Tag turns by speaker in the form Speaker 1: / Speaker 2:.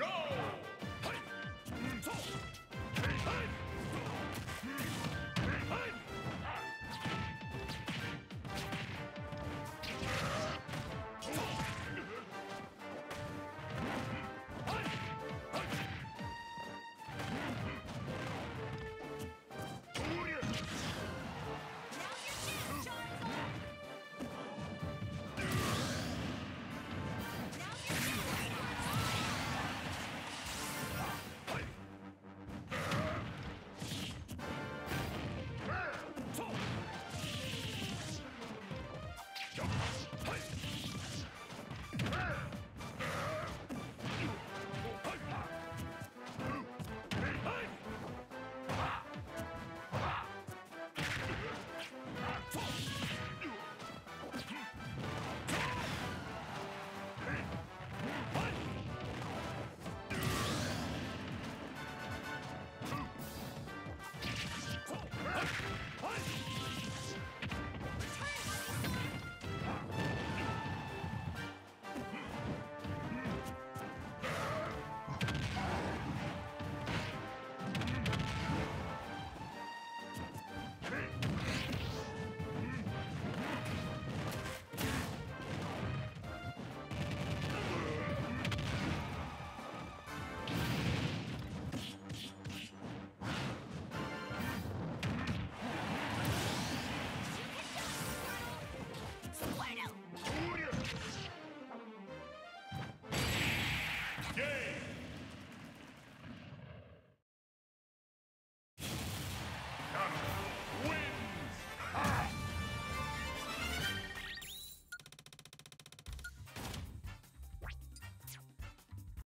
Speaker 1: No! game.